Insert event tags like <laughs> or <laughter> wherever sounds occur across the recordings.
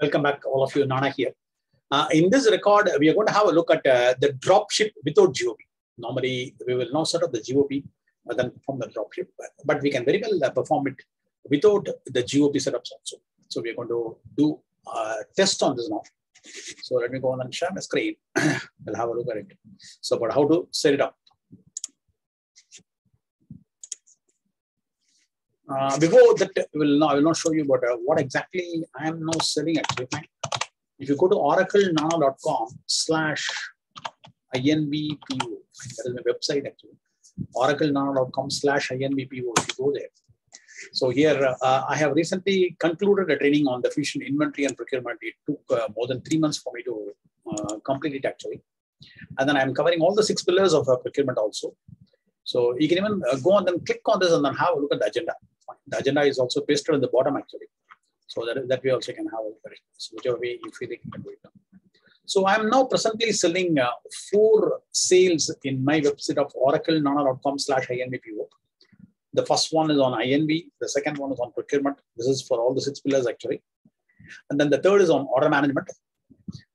Welcome back, all of you. Nana here. Uh, in this record, we are going to have a look at uh, the dropship without GOP. Normally, we will now set up the GOP and then perform the dropship, but, but we can very well uh, perform it without the GOP setups also. So we are going to do a test on this now. So let me go on and share my screen. <coughs> we'll have a look at it. So, but how to set it up. Uh, before that, will now I will not show you about uh, what exactly I am now selling actually. If you go to oraclenana.com slash INVPO, that is my website actually, oraclenana.com slash INVPO, if you go there. So here, uh, I have recently concluded a training on the Fusion inventory and procurement. It took uh, more than three months for me to uh, complete it actually. And then I'm covering all the six pillars of uh, procurement also. So you can even go and then click on this and then have a look at the agenda. The agenda is also pasted at the bottom actually. So that, that we also can have a. So whichever way you feel can it. So I'm now presently selling uh, four sales in my website of oraclenana.com slash INVPO. The first one is on INV. The second one is on procurement. This is for all the six pillars actually. And then the third is on order management.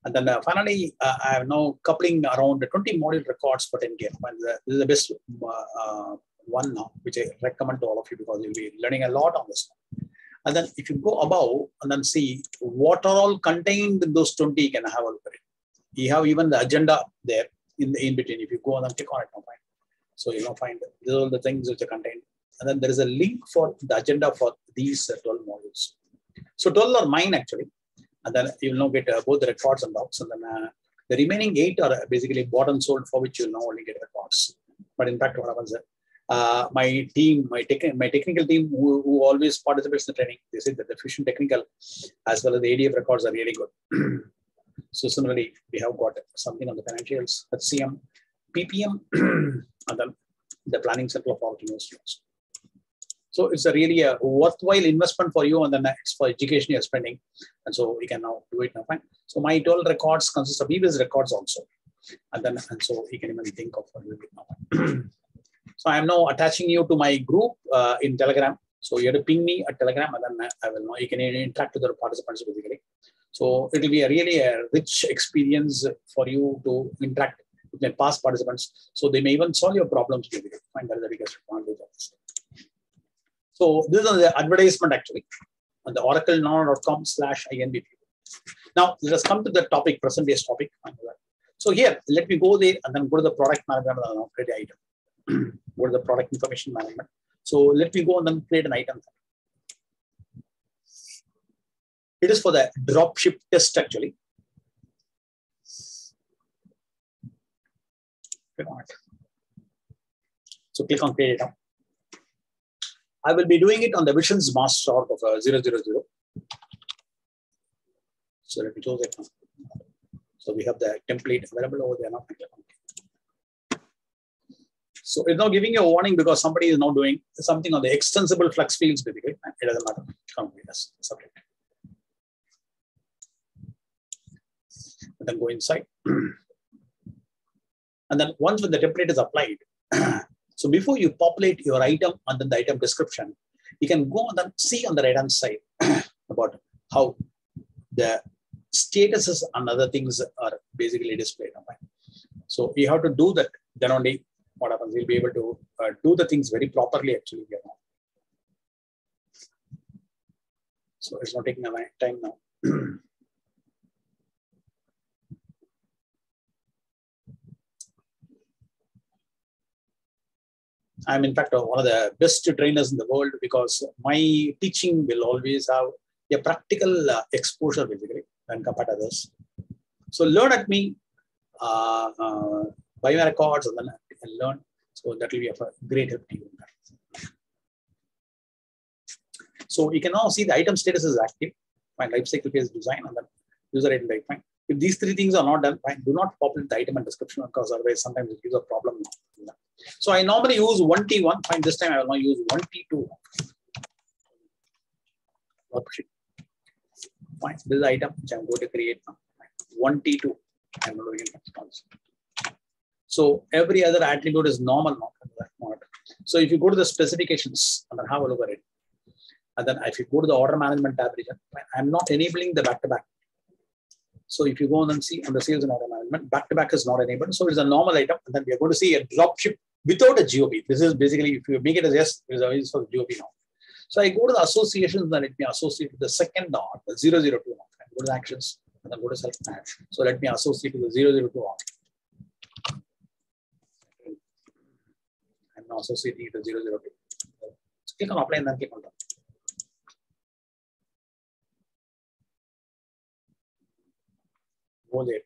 And then uh, finally, uh, I have now coupling around 20 module records for 10 game. And this is the best uh, one now, which I recommend to all of you because you'll be learning a lot on this. And then if you go above and then see what are all contained in those 20, you can have a look at it. You have even the agenda there in the in between. If you go and then click on it, now find. So you'll find these are all the things which are contained. And then there is a link for the agenda for these 12 modules. So 12 are mine actually. And then you will now get uh, both the records and docs. And then uh, the remaining eight are basically bought and sold for which you'll now only get records. But in fact, what happens uh, my team, my, tech, my technical team who, who, always participates in the training, they say that the Fusion technical as well as the ADF records are really good. <clears throat> so similarly, we have got something on the financials, HCM, PPM, <clears throat> and then the planning circle of all universities. So it's a really a worthwhile investment for you, and then it's for education you're spending, and so we can now do it now. Fine. So my 12 records consist of previous records also, and then and so you can even think of bit now. <clears throat> So I am now attaching you to my group uh, in Telegram. So you have to ping me at Telegram and then I will know you can interact with the participants basically. So it will be a really a rich experience for you to interact with my past participants. So they may even solve your problems basically. That is the biggest advantage of this. So this is the advertisement actually on the oraclenana.com slash INVP. Now let us come to the topic, present based topic. So here, let me go there and then go to the product management and create the item what is the product information management. So let me go and then create an item. It is for the dropship test actually. So click on create item. I will be doing it on the visions master of uh, 000. So let me close it. So we have the template available over there now. So it's now giving you a warning because somebody is now doing something on the extensible flex fields basically. It doesn't matter. Come with us. subject. And then go inside. <clears throat> and then once when the template is applied, <clears throat> so before you populate your item and then the item description, you can go and then see on the right hand side <clears throat> about how the statuses and other things are basically displayed. So you have to do that. Then only what happens, we'll be able to uh, do the things very properly actually. You know. So it's not taking a time now. <clears throat> I'm in fact one of the best trainers in the world because my teaching will always have a practical uh, exposure basically when compared to others. So learn at me, uh, uh, buy my records and then and learn. So that will be of a great help to you. So you can now see the item status is active. Fine, life cycle phase design and then user identity. Fine. If these three things are not done, fine, do not populate the item and description because otherwise sometimes it gives a problem. So I normally use 1T1. Fine, this time I will now use 1T2. Fine, this item which I'm going to create now. 1T2. I'm doing it response. So every other attribute is normal, not. So if you go to the specifications and then have a look at it, And then if you go to the order management tab region, I'm not enabling the back-to-back. So if you go and see on the sales and order management, back-to-back is not enabled. So it's a normal item. And then we are going to see a drop ship without a GOP. This is basically, if you make it as yes, it is for GOP now. So I go to the associations, then let me associate with the second dot, the 002 dot. Go to the actions, and then go to self match. So let me associate with the 002 dot. Associating it with 002. So click on apply and then click on done. Go there.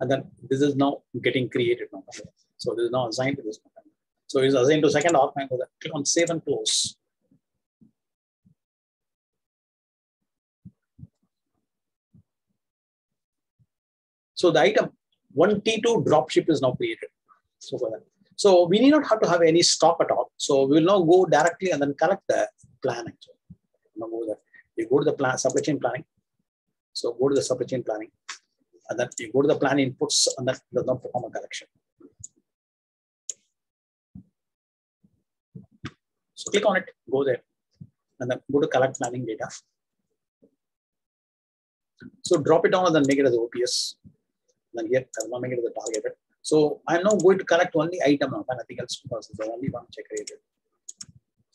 And then this is now getting created now. So this is now assigned to this. So it's assigned to second arc. Click on save and close. So the item 1T2 dropship is now created. So for that. So we need not have to have any stop at all. So we will now go directly and then collect the plan actually. Go there. You go to the plan, supply chain planning. So go to the supply chain planning. And then you go to the plan inputs and that does not perform a collection. So click on it, go there, and then go to collect planning data. So drop it down and then make it as OPS And then here I will not make it as the targeted. So I'm now going to collect only item now, nothing else because it's the only one I created.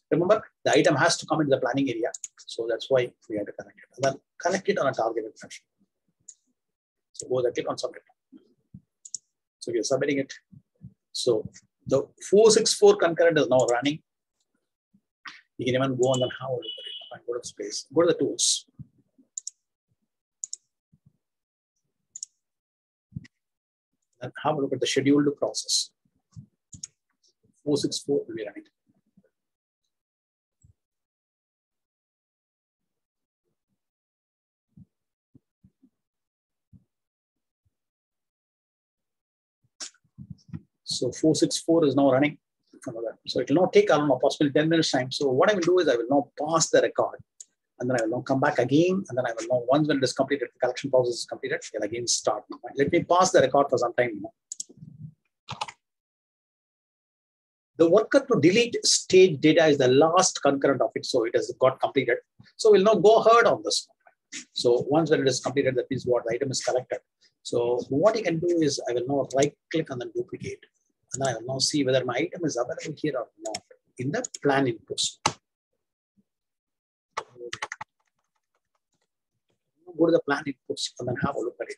Remember, the item has to come into the planning area. So that's why we have to connect it. And then connect it on a targeted fashion. So go there, click on submit. So we are submitting it. So the 464 concurrent is now running. You can even go on and have a look at it. Go to space, go to the tools. And have a look at the scheduled process. 464 will be running. So 464 is now running. So it will not take around approximately 10 minutes time. So what I will do is I will now pass the record and then I will now come back again, and then I will know once when it is completed, the collection process is completed, I'll again start. Let me pause the record for some time. The worker to delete stage data is the last concurrent of it, so it has got completed. So we'll now go ahead on this. So once when it is completed, that means what the item is collected. So what you can do is I will now right click and then duplicate. And I will now see whether my item is available here or not in the plan inputs. Go to the plan inputs and then have a look at it.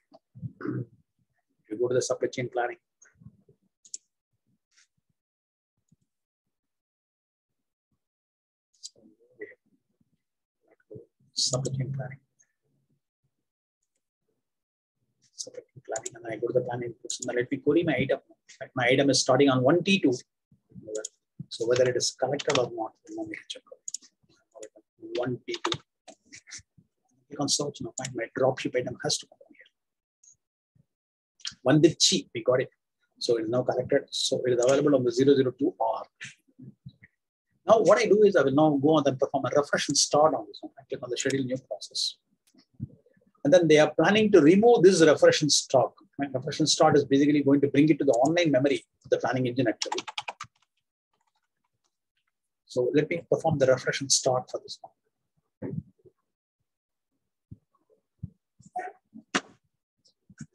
you go to the supply chain planning. Supply chain planning. Supply chain planning, and I go to the plan inputs and then let me query my item. My item is starting on 1T2. So whether it is connected or not, let me check out. 1T2 click on search now, find my dropship item has to come here. One did cheap, we got it. So it is now collected. So it is available on the 002 R. Now what I do is I will now go on and perform a refresh and start on this one. I click on the schedule new process. And then they are planning to remove this refresh and start. Right? Refresh and start is basically going to bring it to the online memory, the planning engine actually. So let me perform the refresh and start for this one.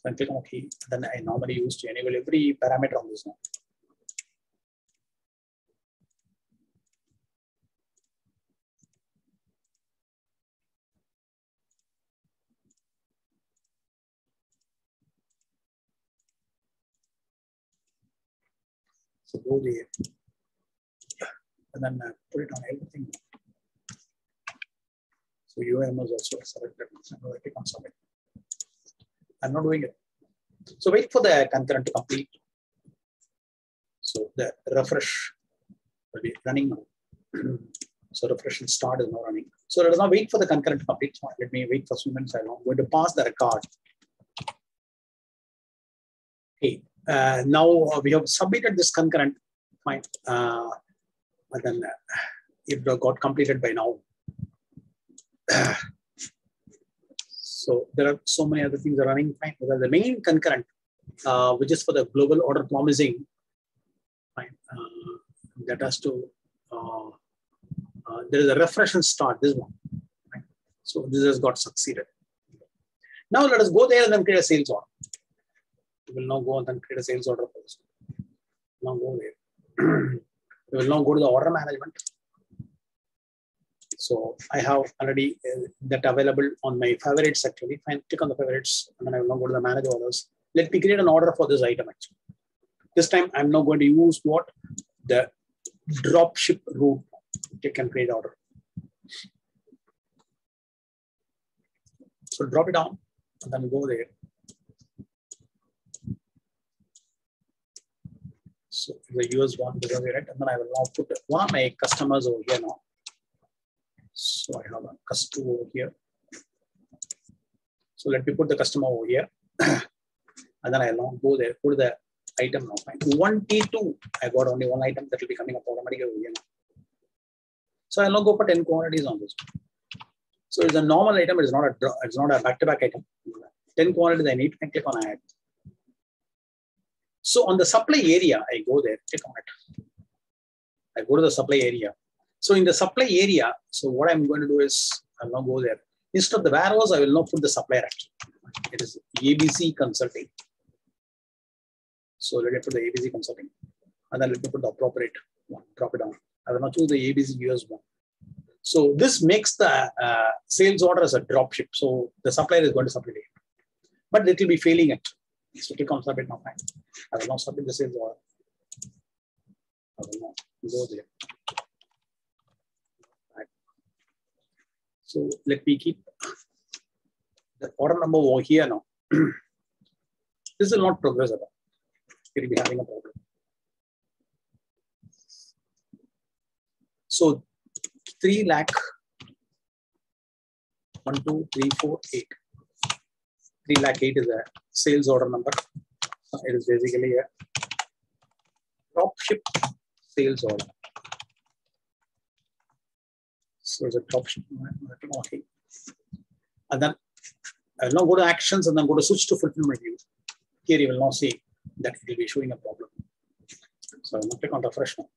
Then click OK. Then I normally use to enable every parameter on this now. So go there and then uh, put it on everything. So UM is also selected. I click on submit. I'm not doing it. So wait for the concurrent to complete. So the refresh will be running now. <clears throat> so refresh and start is now running. So let us now wait for the concurrent to complete. Let me wait for some minutes. I'm going to pass the record. Okay. Uh, now we have submitted this concurrent. Fine. Uh, and then uh, it got completed by now. <clears throat> So there are so many other things are running fine. But the main concurrent, uh, which is for the global order promising, fine, uh, that has to uh, uh, there is a refresh and start, this one. Right? So this has got succeeded. Now let us go there and then create a sales order. We will now go and then create a sales order for this. Now go there. <clears throat> we will now go to the order management. So I have already uh, that available on my favorites actually. Fine, click on the favorites and then I will now go to the manage orders. Let me create an order for this item actually. This time I'm now going to use what? The drop ship route. Click and create order. So drop it down and then go there. So the US one, because right, and then I will now put one my customers over here now. So I have a customer over here. So let me put the customer over here. <clears throat> and then I'll now go there, put the item now. One T2, I got only one item that will be coming up automatically over here now. So I'll now go for 10 quantities on this. So it's a normal item, it's not a it's not a back-to-back -back item. 10 quantities I need, I click on add. So on the supply area, I go there, click on it. I go to the supply area. So in the supply area, so what I'm going to do is I'll now go there. Instead of the warehouse, I will now put the supplier actually. It is ABC Consulting. So let me put the ABC Consulting. And then let me put the appropriate one, drop it down. I will now choose the ABC US one. So this makes the uh, sales order as a drop ship. So the supplier is going to supply it. But it will be failing it. I will submit the sales order. I will go there. So let me keep the order number over here now. <clears throat> this will not progress at all. It will be having a problem. So 3 lakh, 1, 2, 3, 4, 8. 3 lakh 8 is a sales order number. It is basically a drop ship sales order. So it's a drop ship. Okay. And then I will now go to actions and then go to switch to fulfillment view. Here you will now see that it will be showing a problem. So going to click on refresh now.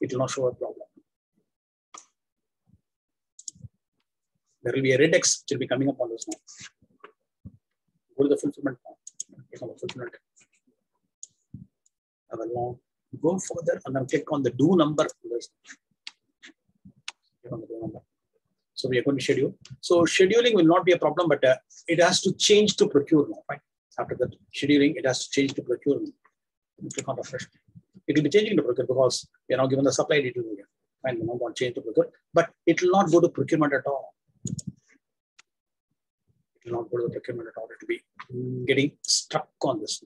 It will not show a problem. There will be a red X which will be coming up on this now. Go to the fulfillment. Click on the fulfillment. I will now go further and then click on the do number. On the number. So we are going to schedule. So scheduling will not be a problem, but uh, it has to change to procure right? After that scheduling, it has to change to procurement. Click on refresh. It will be changing to procure because we are now given the supply detail here. We now want change to procure, but it will not go to procurement at all. Will not go to the procurement at all. It will be getting stuck on this.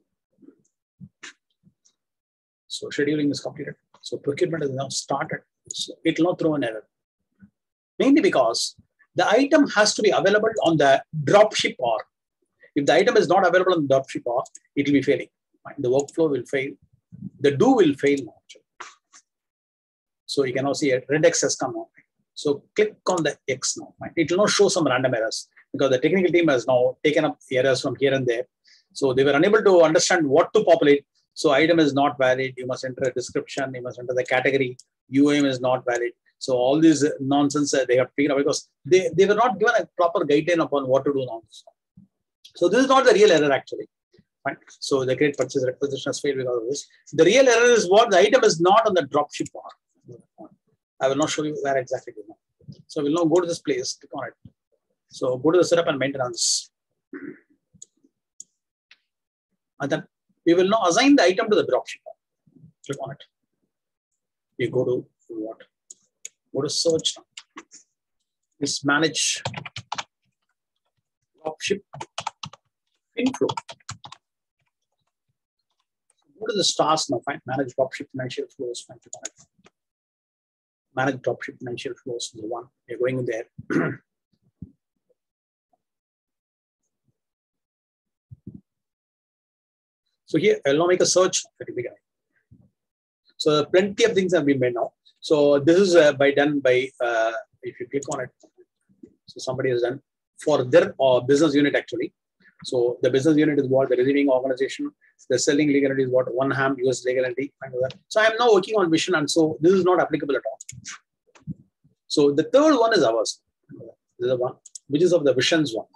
So scheduling is completed. So procurement is now started. So it will not throw an error mainly because the item has to be available on the dropship or if the item is not available on the dropship or it will be failing. The workflow will fail. The do will fail. So you can now see a red X has come now. So click on the X now. It will not show some random errors because the technical team has now taken up errors from here and there. So they were unable to understand what to populate. So item is not valid. You must enter a description. You must enter the category. UM is not valid. So all these nonsense they have figured out because they, they were not given a proper guideline upon what to do now. So this is not the real error actually. So the great purchase requisition has failed because of this. The real error is what the item is not on the dropship bar. I will not show you where exactly. So we'll now go to this place, click on it. So go to the setup and maintenance. And then we will now assign the item to the dropship. Click on it. You go to what? Go to search. This manage dropship inflow. Go to the stars now, find manage dropship financial flows, find. Manage dropship financial flows is the one. You're going in there. <clears throat> so here, I'll now make a search. So plenty of things have been made now. So this is uh, by done by, uh, if you click on it, so somebody has done for their uh, business unit actually. So the business unit is what the receiving organization, the selling legal entity is what one ham US legal entity. So I'm now working on vision, and so this is not applicable at all. So the third one is ours. This is the one, which is of the visions one.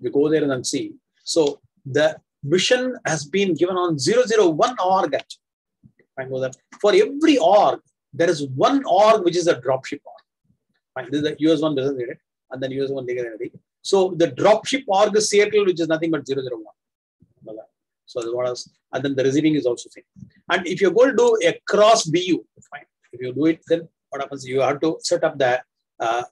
We go there and then see. So the vision has been given on 001 org. Fine, that. For every org, there is one org which is a dropship org. Fine, this is the US one business unit, and then US one legal entity. So the dropship org is Seattle, which is nothing but 001. So what else? And then the receiving is also same. And if you're going to do a cross BU, fine. If you do it, then what happens? You have to set up the uh,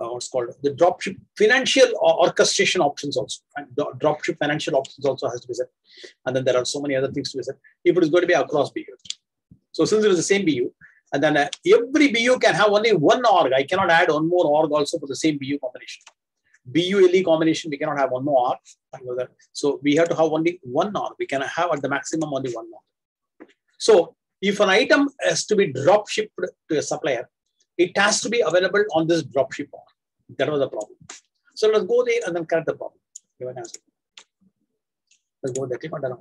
uh, what's called the dropship financial orchestration options also. And dropship financial options also has to be set. And then there are so many other things to be set. If it is going to be across BU. So since it is the same BU, and then uh, every BU can have only one org. I cannot add one more org also for the same BU combination. BULE combination, we cannot have one more org. So we have to have only one org. We can have at the maximum only one org. So if an item has to be drop shipped to a supplier, it has to be available on this dropship org. That was the problem. So let's go there and then correct the problem. Let's go there, click on that.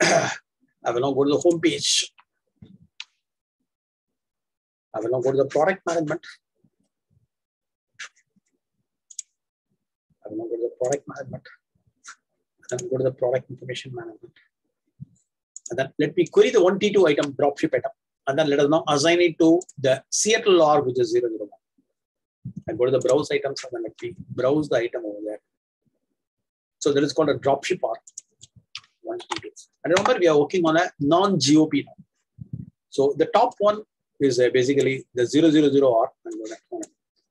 <clears throat> I will now go to the home page. I will now go to the product management. I will now go to the product management. And then go to the product information management. And then let me query the 1T2 item, dropship item. And then let us now assign it to the Seattle org, which is 001. I go to the browse items and then let me browse the item over there. So that is called a dropship org. And remember, we are working on a non-GOP now. So the top one is uh, basically the 000 org.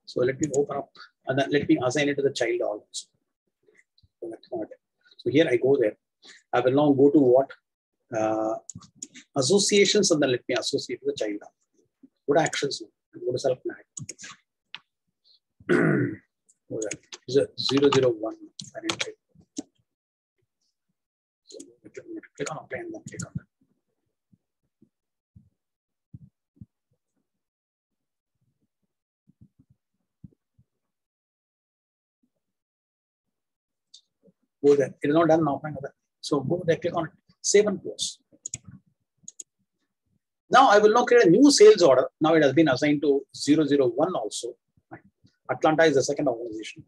So let me open up and then let me assign it to the child org. So here I go there. I will now go to what uh, associations and then let me associate with the child. Go to actions now. Go to self <clears throat> is a 001 so click on apply and then click on that. Go there. It is not done now. So go there, click on it. Save and close. Now I will now create a new sales order. Now it has been assigned to 001 also. Atlanta is the second organization.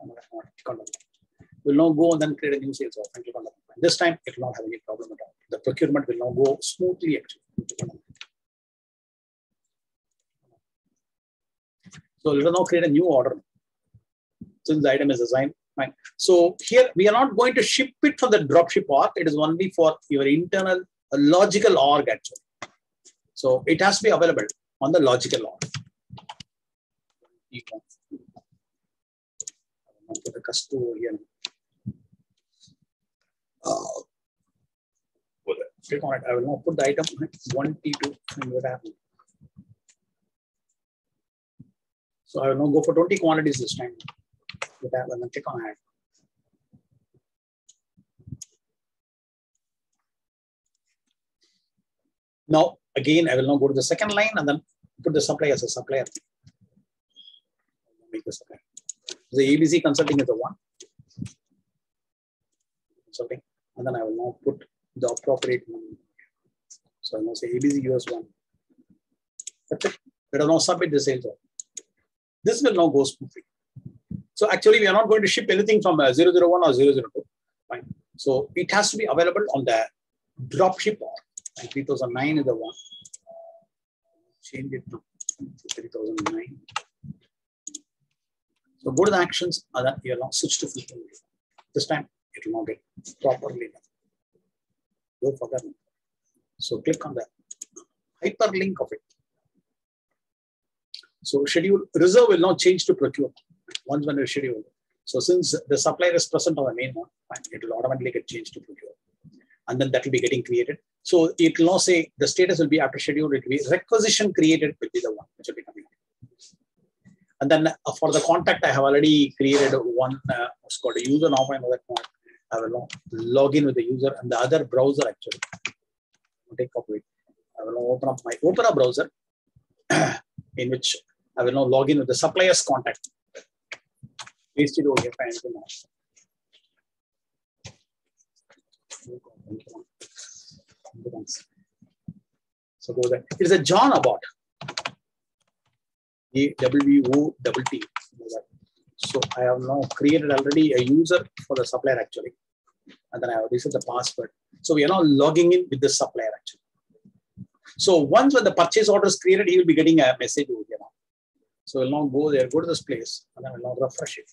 We'll now go and then create a new sales order. This time it will not have any problem at all. The procurement will now go smoothly actually. So let us now create a new order. Since the item is assigned, Fine. So here we are not going to ship it from the dropship org. It is only for your internal uh, logical org actually. So it has to be available on the logical org. The click on it. I will now put the item one T2 and what happens. So I will now go for 20 quantities this time with that and then click on add. Now, again, I will now go to the second line and then put the supply as a supplier. Make the supplier. The ABC consulting is the one. Consulting. And then I will now put the appropriate one. So I now say ABC US one. That's it. Let us now submit the sales order. This will now go smoothly. So actually, we are not going to ship anything from uh, 001 or 002. Fine. So it has to be available on the dropship org. 3009 is the one. Change it to 3009. So go to the actions, then you now switch to filter. This time it will not get properly done. Go for that. So click on the hyperlink of it. So schedule reserve will not change to procure once when you schedule. So since the supplier is present on the main one, it will automatically get changed to procure. And then that will be getting created. So it will now say the status will be after schedule, it will be requisition created will be the one which will be coming. And then uh, for the contact, I have already created one, uh, what's called a user now. That one. I will log in with the user and the other browser actually. Take up it. I will now open up my Opera browser <clears throat> in which I will now log in with the supplier's contact here for anything else. So go there. It is a John about. A W O double T. So I have now created already a user for the supplier actually. And then I have reset the password. So we are now logging in with the supplier actually. So once when the purchase order is created, he will be getting a message over here now. So we'll now go there, go to this place, and then we'll now refresh it.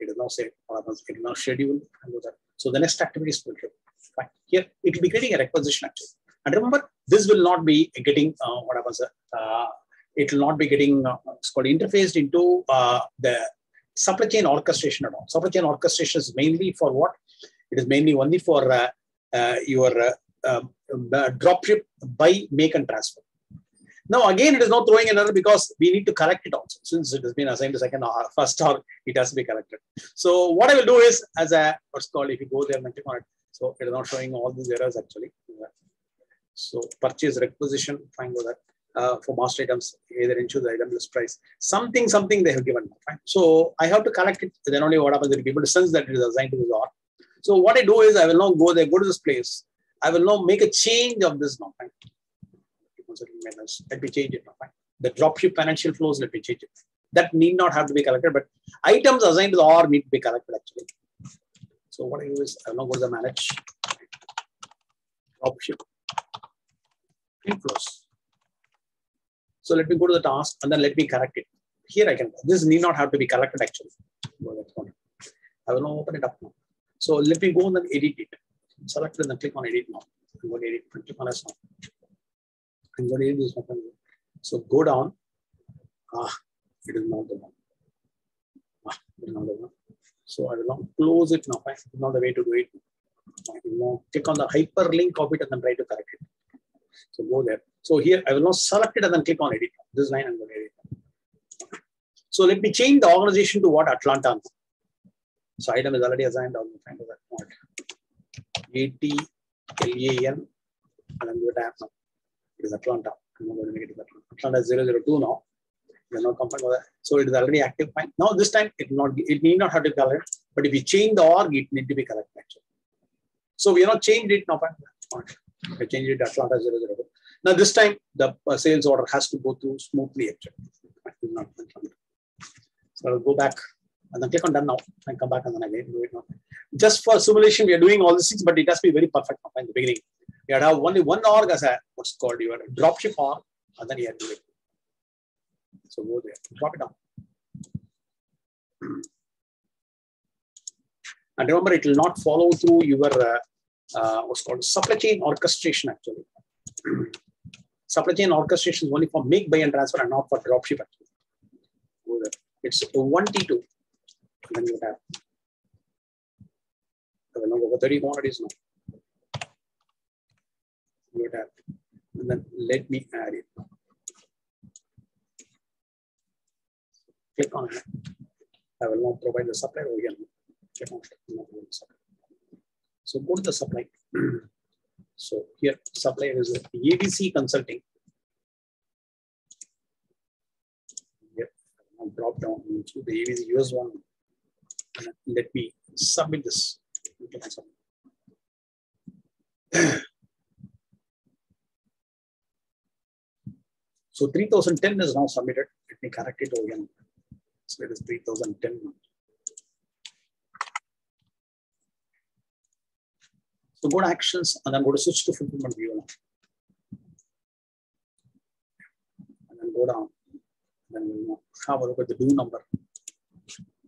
It is now what happens, it is now schedule and do that. So the next activity is filter. Fine. Here it will be creating a requisition actually. And remember, this will not be getting uh, what happens. Uh, it will not be getting uh, it's called interfaced into uh, the supply chain orchestration at all. Supply chain orchestration is mainly for what? It is mainly only for uh, uh, your um, dropship buy, make, and transfer. Now, again, it is not throwing an error because we need to correct it also. Since it has been assigned to second or first or it has to be corrected. So what I will do is, as a what's called, if you go there and click on it, so it is not showing all these errors actually. So purchase requisition, fine with that. Uh, for master items, either ensure the item list price, something, something they have given. Fine. So I have to correct it. Then only what happens, they will be able to sense that it is assigned to the R. So what I do is I will now go there, go to this place. I will now make a change of this now. Let me change it. Fine. The dropship financial flows, let me change it. That need not have to be collected, but items assigned to the R need to be collected actually. So what I do is I now go to the manage dropship inflows. So let me go to the task and then let me correct it. Here I can, this need not have to be collected actually. I will now open it up now. So let me go and then edit it. Select it and then click on edit now. To edit, click on S now. Going to edit this one. So go down. Ah, it is not the one. Ah, it is not the one. So I will now close it now. It's not the way to do it. I will now click on the hyperlink of it and then try to correct it. So go there. So here I will now select it and then click on edit. This line I'm going to edit. So let me change the organization to what Atlanta. So item is already assigned the find that part. A-T-L-A-N and I'm going to app now. It is Atlanta. I'm going to make it Atlanta. Atlanta is 002 now. You're not compliant with that. So it is already active fine. Now this time it not it need not have to color, but if you change the org, it need to be correct actually. So we have not changed it now. I changed it to Atlanta 002. Now this time the uh, sales order has to go through smoothly actually. Not So I'll go back and then click on done now and come back and then again do it now. Just for simulation, we are doing all these things, but it has to be very perfect in the beginning. You have only one org as a what's called your dropship org, and then you have to do it. So go there, drop it down. And remember, it will not follow through your uh, uh, what's called supply chain orchestration actually. <clears throat> supply chain orchestration is only for make, buy, and transfer, and not for dropship actually. It's one T2. And then you have I will know over 30 quantities now. You have and then let me add it. Click on it. I will now provide the supply oh, over here. Click on. So go to the supply. <clears throat> so here supplier is ABC Consulting. Yep. I'll drop down into the ABC US one. Let me submit this. <clears throat> <clears throat> So 3010 is now submitted. Let me correct it again. So it is 3010. So go to actions and then go to switch to fulfillment view now. And then go down. Then we'll have a look at the do number.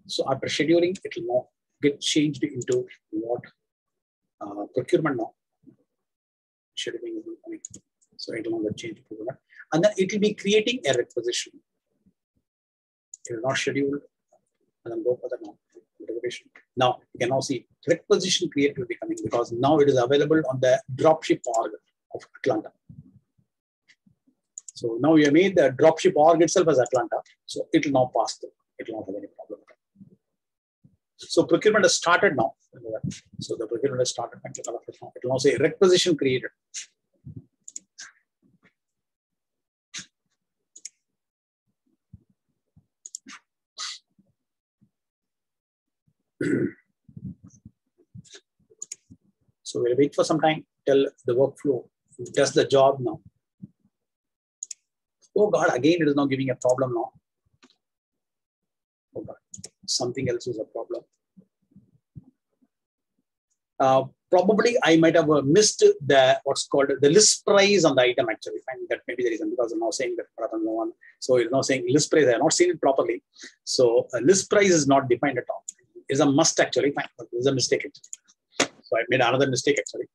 So after scheduling, it will now get changed into what uh, procurement now. Scheduling is coming. So it will now get changed to procurement. And then it will be creating a requisition. It will not schedule and then go for the now. Now you can now see requisition create will be coming because now it is available on the dropship org of Atlanta. So now we have made the dropship org itself as Atlanta. So it will now pass through. It will not have any problem. So procurement has started now. So the procurement has started. It will now say requisition created. <clears throat> so we'll wait for some time till the workflow does the job now. Oh God, again it is now giving a problem now. Oh God, something else is a problem. Uh, probably I might have uh, missed the what's called the list price on the item actually. Fine, that may be the reason because I'm now saying that no one. So it's now saying list price. I have not seen it properly. So uh, list price is not defined at all. It's a must actually. Fine, but it's a mistake actually. So I made another mistake actually.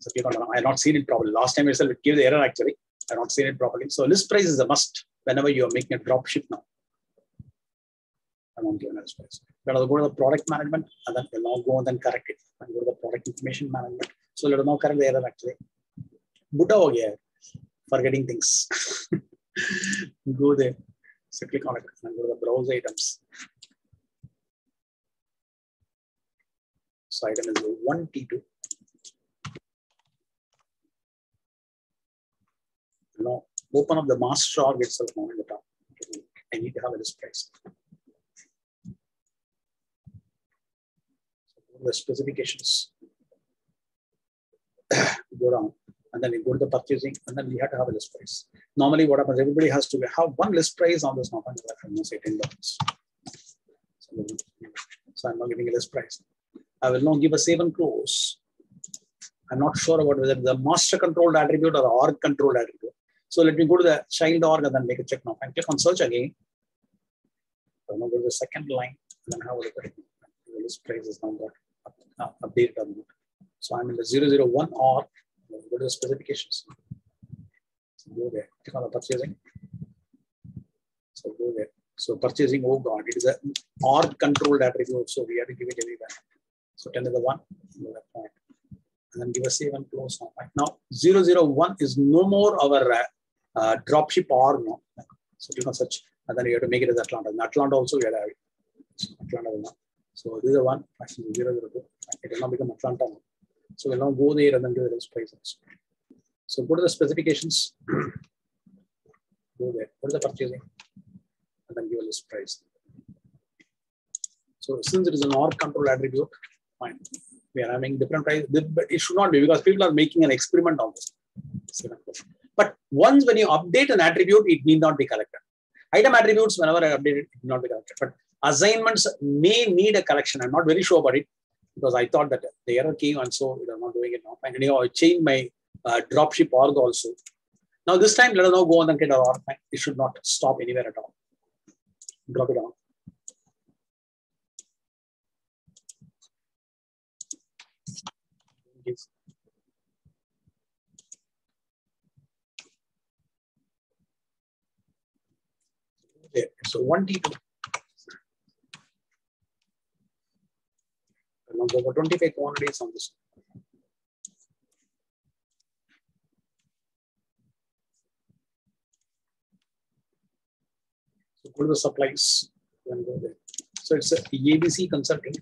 So click on I have not seen it properly. Last time itself it gave the error actually. I have not seen it properly. So list price is a must whenever you are making a drop ship now. I won't give an list price. Let us go to the product management and then we'll now go and then correct it. And go to the product information management. So let us now correct the error actually. Buddha ho gaya forgetting things. <laughs> go there. So click on it and go to the browse items. So item is 1T2. Now open up the master org itself now in the top. I need to have a list price. the specifications. <coughs> go down and then you go to the purchasing and then we have to have a list price. Normally what happens, everybody has to have one list price on this not say $10. So, so I'm not giving a list price. I will now give a save and close. I'm not sure about whether the master controlled attribute or the org controlled attribute. So let me go to the child org and then make a check now. And click on search again. Now go to the second line and then have a look at it. The list price is now got uh, updated on it. So I'm in the 001 or go to the specifications. So go there, click on the purchasing. So go there. So purchasing, oh God, it is an org controlled attribute. So we have to give it anywhere. So 10 to the 1, that point. And then give a save and close now. Right now, 001 is no more our uh, uh, dropship org now. So click on search. And then you have to make it as Atlanta. In Atlanta also, we have to so Atlanta will not. So this is the one, actually 002. It will now become Atlanta. So we'll now go there and then do the list prices. So go to the specifications, <clears throat> go there, go to the purchasing, and then give a list price. So since it is an org control attribute, fine. We are having different price, but it should not be because people are making an experiment on this. But once when you update an attribute, it need not be collected. Item attributes, whenever I update it, it need not be collected. But assignments may need a collection. I'm not very sure about it because I thought that the error came and so I'm not doing it now. And anyhow, I changed my uh, dropship org also. Now this time, let us now go on and get our org. It should not stop anywhere at all. Drop it down. So one T2. Now there were 25 quantities on this. So go to the supplies and go there. So it's a ABC consulting.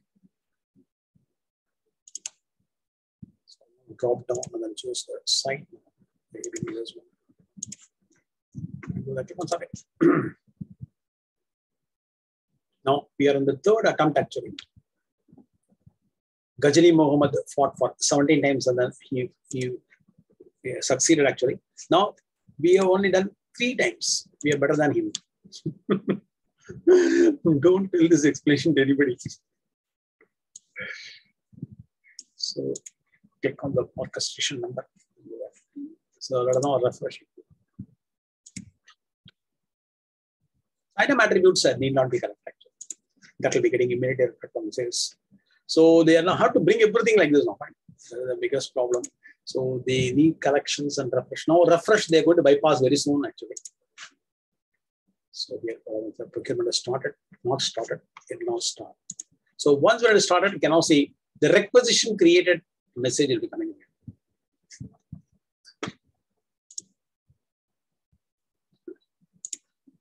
Drop down and then choose the site. Maybe as well. Click on submit. now we are in the third attempt actually. Ghazali Muhammad fought for 17 times and then he, he, he succeeded actually. Now we have only done three times. We are better than him. <laughs> Don't tell this explanation to anybody. So click on the orchestration number. So let us now refresh. Item attributes need not be correct. That will be getting immediate effect on the sales. So they are now have to bring everything like this now. Is the biggest problem. So they need collections and refresh. Now refresh, they're going to bypass very soon actually. So here uh, the procurement has started, not started, it not start. So once when it started, you can now see the requisition created message will be coming here.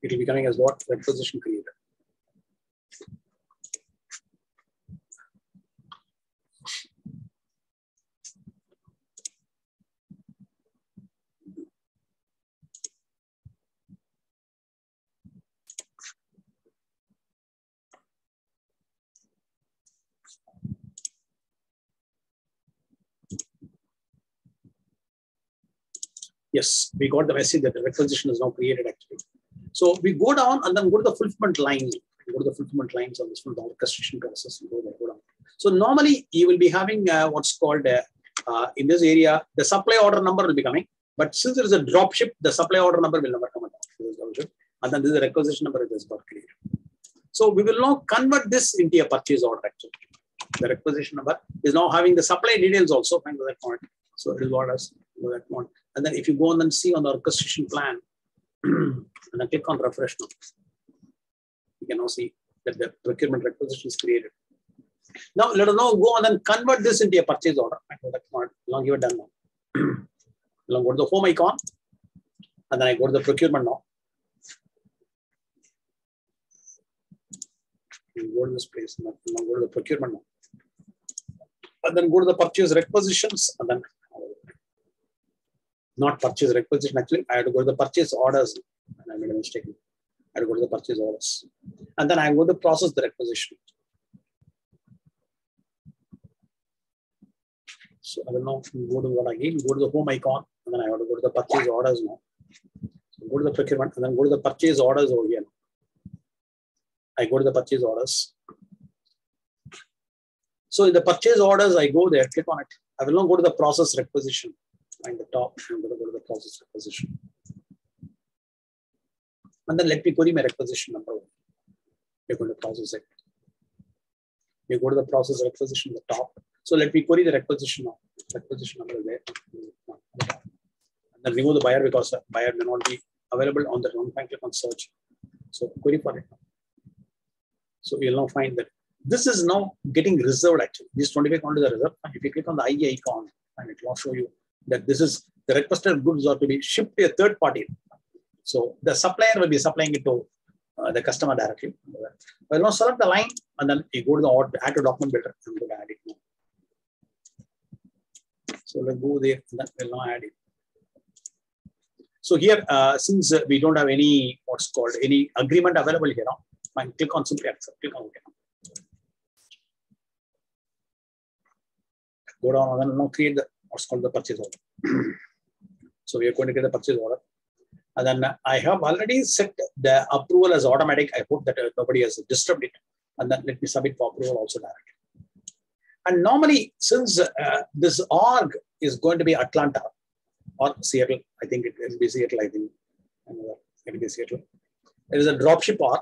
It will be coming as what? Requisition created. Yes, we got the message that the requisition is now created actually. So we go down and then go to the fulfillment line. We go to the fulfillment lines on this one, the orchestration process. Go there, go down. So normally you will be having uh, what's called uh, uh, in this area, the supply order number will be coming. But since there is a drop ship, the supply order number will never come all. And then this is a requisition number that is got created. So we will now convert this into a purchase order actually. The requisition number is now having the supply details also. So it is what us that one. And then if you go on and see on the orchestration plan, <clears throat> and then click on refresh now, you can now see that the procurement requisition is created. Now let us now go on and convert this into a purchase order. That's not long you are done now. <clears throat> now go to the home icon, and then I go to the procurement now. go to this place then go to the procurement now. And then go to the purchase requisitions and then not purchase requisition. Actually, I had to go to the purchase orders and I made a mistake. I had to go to the purchase orders. And then I go to process the requisition. So I will now go to what again, go to the home icon, and then I have to go to the purchase orders now. So go to the procurement and then go to the purchase orders over here. I go to the purchase orders. So in the purchase orders, I go there, click on it. I will now go to the process requisition. Find the top, I'm going to go to the closest requisition. And then let me query my requisition number. You're going to process it. You go to the process requisition the top. So let me query the requisition now. Requisition number is there. And then remove the buyer because the buyer may not be available on the one time click on search. So query for it. So you'll now find that this is now getting reserved actually. This 25 onto the reserve. If you click on the IE icon, and it will show you that this is the requested goods are to be shipped to a third party. So the supplier will be supplying it to uh, the customer directly. Well, now select the line and then you go to the add to document builder and go to add it now. So let's go there and then we'll now add it. So here, uh, since we don't have any what's called any agreement available here now, fine, click on simply accept, click on OK. Go down and then now create the what's called the purchase <clears throat> order. so we are going to get the purchase order. And then I have already set the approval as automatic. I hope that uh, nobody has disturbed it. And then let me submit for approval also directly. And normally, since uh, this org is going to be Atlanta or Seattle, I think it will be Seattle, I think. It be Seattle. There is a dropship org.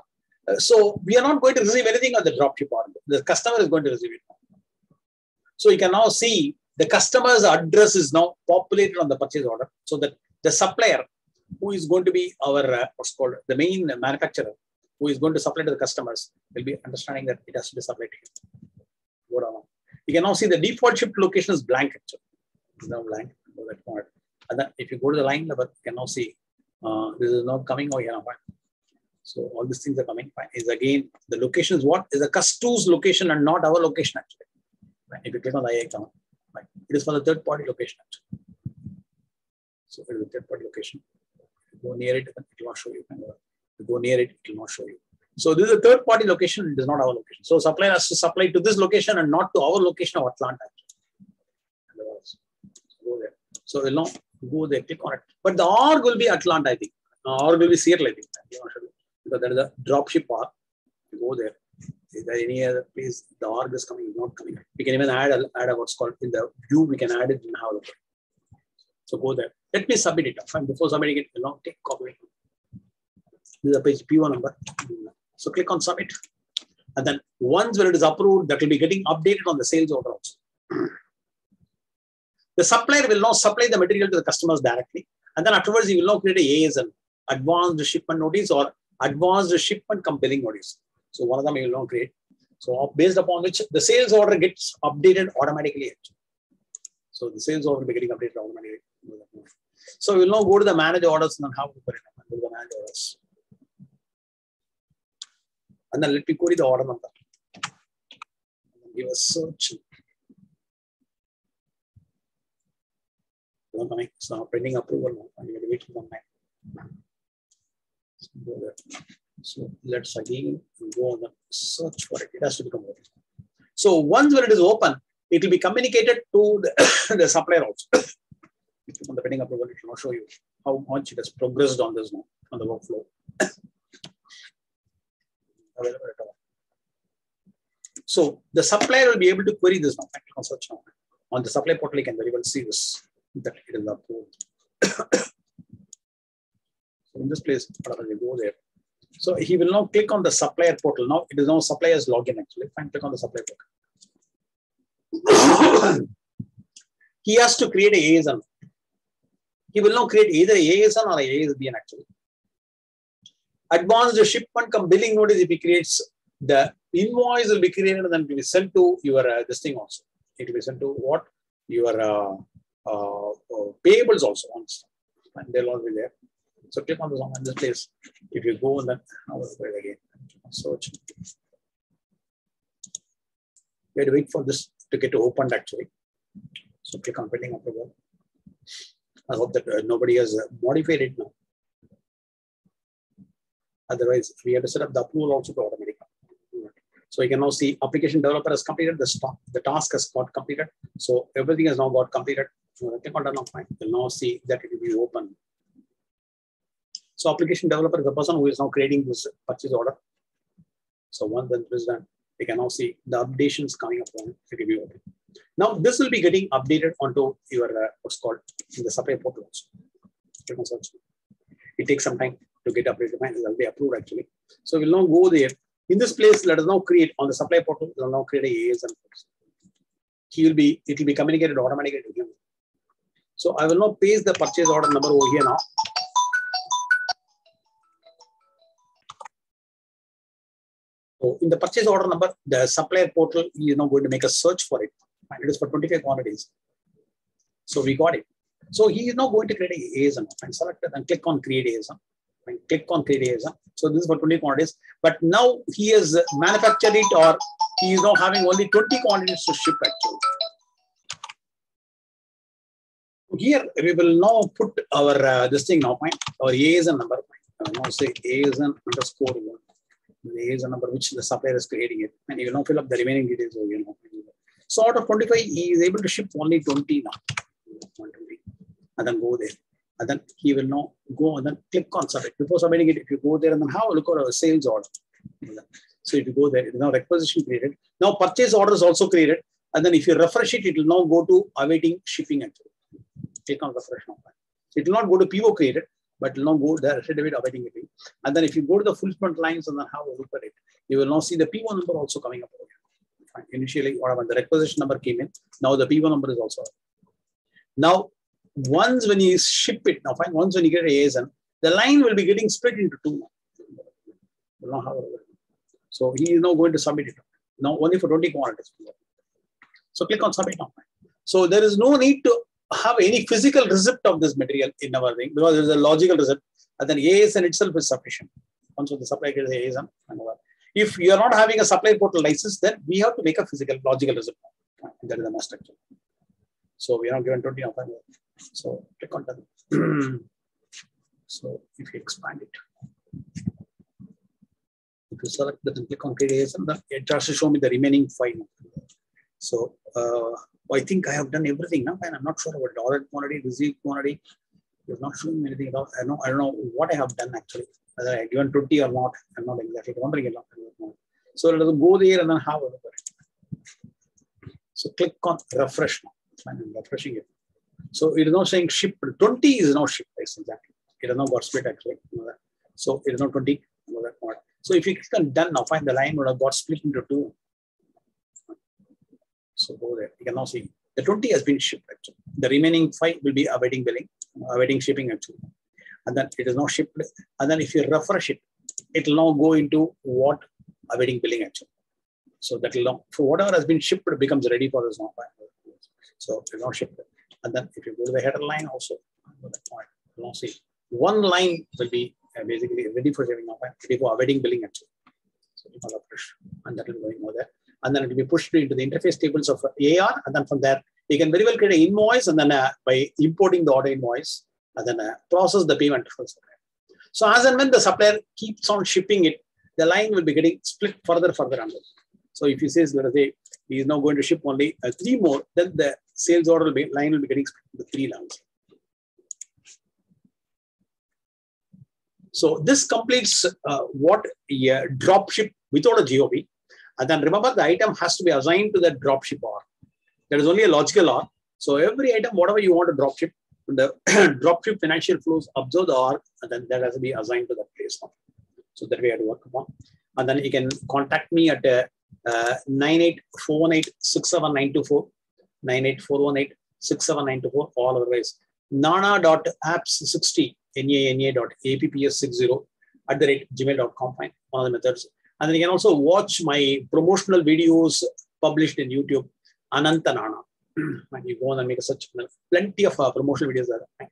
Uh, so we are not going to receive anything on the dropship org. The customer is going to receive it. So you can now see the customer's address is now populated on the purchase order so that the supplier who is going to be our uh, what's called the main manufacturer who is going to supply to the customers will be understanding that it has to be supplied to you. Go down. You can now see the default ship location is blank actually. It's now blank. That. And then if you go to the line level, you can now see uh, this is now coming over here. So all these things are coming. Fine. Is again the location is what is a customer's location and not our location actually. If you click on the icon, Right. It is for the third party location. Actually. So it is a third party location. Go near it, it will not show you. Go near it, it will not show you. So this is a third party location, it is not our location. So supplier has to supply to this location and not to our location of Atlanta. So go there. So we'll go there, click on it. But the org will be Atlanta, I think. Uh, org will be Seattle, I think. Because there is a dropship org. go there. Is there any other place the org is coming, not coming? We can even add a, add a what's called in the view, we can add it in how. So go there. Let me submit it. Fine. Before submitting it, not take copy. This is a page P1 number. So click on submit. And then once when it is approved, that will be getting updated on the sales order also. the supplier will now supply the material to the customers directly. And then afterwards, he will now create a ASN, advanced shipment notice or advanced shipment compelling notice. So one of them you will not create. So uh, based upon which the sales order gets updated automatically. So the sales order will be getting updated automatically. So we'll now go to the manage orders and then how to put it to the manage orders. And then let me query the order number. Give a search. It's now approval. I'm going to wait for the So. So let's again go on the search for it. It has to become open. So once when it is open, it will be communicated to the, <coughs> the supplier also. <coughs> on the pending approval, it will show you how much it has progressed on this now, on the workflow. <coughs> so the supplier will be able to query this now. On search now. On the supply portal, you can very well see this that it is approved. so in this place, go there. So he will now click on the supplier portal. Now it is now supplier's login actually. Fine, click on the supplier portal. <coughs> he has to create a ASN. He will now create either ASN or ASBN actually. Advanced shipment come billing notice if he creates the invoice will be created and then will be sent to your uh, this thing also. It will be sent to what your uh, uh, uh payables also and they'll all be there. So click on this one in this place. If you go and then I'll go it again. Search. You have to wait for this to get opened actually. So click on pending approval. I hope that uh, nobody has uh, modified it now. Otherwise, we have to set up the approval also to automatic. So you can now see application developer has completed the stop, the task has got completed. So everything has now got completed. So click on done now fine. You'll now see that it will be open. So application developer is the person who is now creating this purchase order. So once that is done, we can now see the updations coming up on will. Now this will be getting updated onto your uh, what's called in the supply portal also. It takes some time to get updated. It will be approved actually. So we'll now go there. In this place, let us now create on the supply portal. We'll now create a ASN. He will be. It will be communicated automatically to him. So I will now paste the purchase order number over here now. So in the purchase order number, the supplier portal is now going to make a search for it. And it is for 25 quantities. So we got it. So he is now going to create a ASN and select it and click on create ASN and click on create ASN. So this is for 20 quantities. But now he has manufactured it or he is now having only 20 quantities to ship actually. Here we will now put our uh, this thing now, fine, our ASN number. I will now say ASN underscore one the age number which the supplier is creating it, and you will now fill up the remaining details. You know, so out of 25, he is able to ship only 20 now, and then go there. And then he will now go and then click on submit. Before submitting it, if you go there and then have a look at our sales order. So if you go there, it is now requisition created. Now purchase order is also created. And then if you refresh it, it will now go to awaiting shipping actually. Click on refresh now. It will not go to PO created but will now go there away awaiting it. And then if you go to the fulfillment lines and then have a look at it, you will now see the P1 number also coming up over here. Initially, whatever the requisition number came in, now the P1 number is also. Now, once when you ship it, now fine, once when you get ASN, the line will be getting split into two. So he is now going to submit it. Now only for 20 quantities. So click on submit now. So there is no need to have any physical receipt of this material in our thing because there is a logical receipt and then ASN itself is sufficient. Once the supply gets ASN, if you are not having a supply portal license, then we have to make a physical logical receipt. That is the master structure. So we are not given 20 of them. So click on that. <clears throat> so if you expand it, if you select the click on it has to show me the remaining five. So uh, oh, I think I have done everything now, and I'm not sure about dollar quantity, receipt quantity. It's not showing anything at all. I know I don't know what I have done actually. Whether I given 20 or not, I'm not exactly wondering. it. So let us go there and then have a look at it. So click on refresh now. I'm refreshing it. So it is now saying shipped. 20 is now shipped. Exactly. It has now got split actually. So it is now 20. So if you click on done now, find the line would have got split into two. Go there. You can now see the 20 has been shipped actually. The remaining five will be awaiting billing, awaiting shipping actually. And then it is now shipped. And then if you refresh it, it will now go into what awaiting billing actually. So that will for whatever has been shipped becomes ready for this now. So it is now shipped. And then if you go to the header line also, now see one line will be uh, basically ready for shipping now, ready for awaiting billing actually. So you can refresh and that will be going over there and then it will be pushed into the interface tables of AR. And then from there, you can very well create an invoice and then uh, by importing the order invoice and then uh, process the payment for the supplier. So as and when the supplier keeps on shipping it, the line will be getting split further, further under. So if he says, let us say, he is now going to ship only uh, three more, then the sales order will be, line will be getting split into three lines. So this completes uh, what a drop ship without a GOV. And then remember the item has to be assigned to the dropship OR. There is only a logical OR. So every item, whatever you want to dropship, the <clears throat> dropship financial flows observe the OR, and then that has to be assigned to that place. So that we have to work upon. And then you can contact me at uh, uh, 98418 98418 all otherwise. Nana.apps60, nana.apps60 at the rate gmail.com. Fine, one of the methods. And you can also watch my promotional videos published in YouTube, Anantha Nana. <clears throat> and you go on and make a search. Plenty of uh, promotional videos there.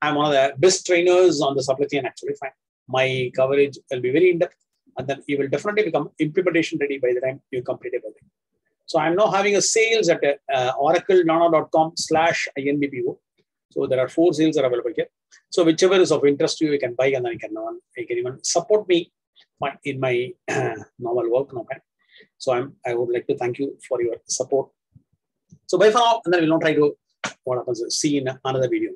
I'm one of the best trainers on the supply chain, actually. Fine. My coverage will be very in depth and then you will definitely become implementation ready by the time you complete everything. So I'm now having a sales at uh, oraclenana.com slash INBPO. So there are four sales that are available here. So whichever is of interest to you, you can buy and then you can, you can even support me in my <clears throat> normal work. Okay? So I'm, I would like to thank you for your support. So bye for now, and then we'll not try to what happens. See in another video.